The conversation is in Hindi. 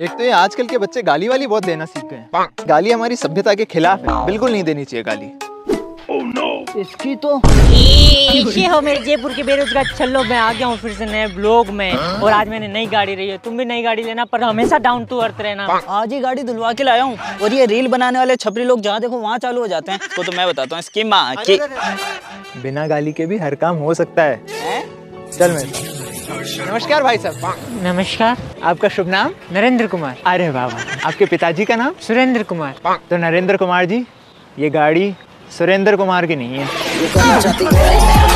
एक तो ये आजकल के बच्चे गाली वाली बहुत देना सीख गए हैं गाली हमारी सभ्यता के खिलाफ है। बिल्कुल नहीं देनी चाहिए गाली। Oh no. इसकी तो ये हो मेरे जयपुर के बेरोजगार छल्लो मैं आ गया हूँ फिर से नए ब्लॉग में। और आज मैंने नई गाड़ी रही है। तुम भी नई गाड़ी लेना पर हमेशा डाउन टू अर्थ रहना। आज ही गाड़ी धुलवा के लाया हूँ। और ये रील बनाने वाले छपरी लोग जहाँ देखो वहाँ चालू हो जाते हैं। इसको तो मैं बताता हूँ इसकी माँ की बिना गाली के भी हर काम हो सकता है। चल मेरे नमस्कार भाई साहब। नमस्कार। आपका शुभ नाम? नरेंद्र कुमार। अरे बाबा आपके पिताजी का नाम? सुरेंद्र कुमार। तो नरेंद्र कुमार जी ये गाड़ी सुरेंद्र कुमार की नहीं है।